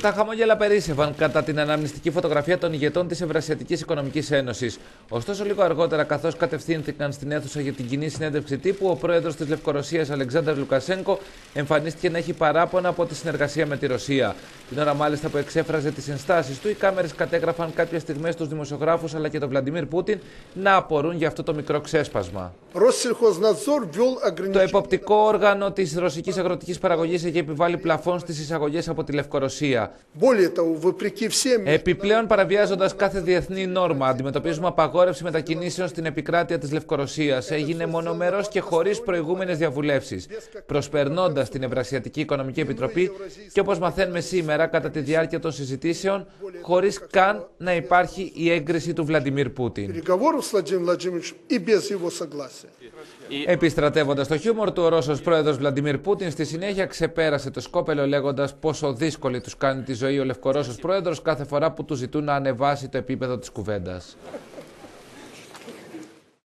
Τα χαμόγελα περίσευαν κατά την αναμνηστική φωτογραφία των ηγετών της Ευρασιατικής Οικονομικής Ένωσης. Ωστόσο, λίγο αργότερα, καθώς κατευθύνθηκαν στην αίθουσα για την κοινή συνέντευξη τύπου, ο πρόεδρος της Λευκορωσίας, Αλεξάνδρ Λουκασέγκο, εμφανίστηκε να έχει παράπονα από τη συνεργασία με τη Ρωσία. Την ώρα μάλιστα που εξέφραζε τις ενστάσεις του, οι κάμερες κατέγραφαν κάποιες στιγμές του δημοσιογράφους αλλά και τον Βλαντιμίρ Πούτιν να απορούν για αυτό το μικρό ξέσπασμα. Το εποπτικό όργανο της ρωσικής αγροτικής παραγωγής έχει επιβάλει πλαφόν στις εισαγωγές από τη Λευκορωσία. Επιπλέον, παραβιάζοντας κάθε διεθνή νόρμα, αντιμετωπίζουμε απαγόρευση μετακινήσεων στην επικράτεια της Λευκορωσίας. Έγινε μονομερός και χωρίς προηγούμενες διαβουλεύσεις, προσπερνώντας την Ευρασιατική Οικονομική Επιτροπή και όπως μαθαίνουμε σήμερα, κατά τη διάρκεια των συζητήσεων, χωρίς καν να υπάρχει η έγκριση του Βλαντιμίρ Πούτιν. Επιστρατεύοντας το χιούμορ του, ο Ρώσος πρόεδρος Βλαντιμίρ Πούτιν στη συνέχεια ξεπέρασε το σκόπελο λέγοντας πόσο δύσκολη τους κάνει τη ζωή ο Λευκορώσος πρόεδρος κάθε φορά που του ζητούν να ανεβάσει το επίπεδο της κουβέντας.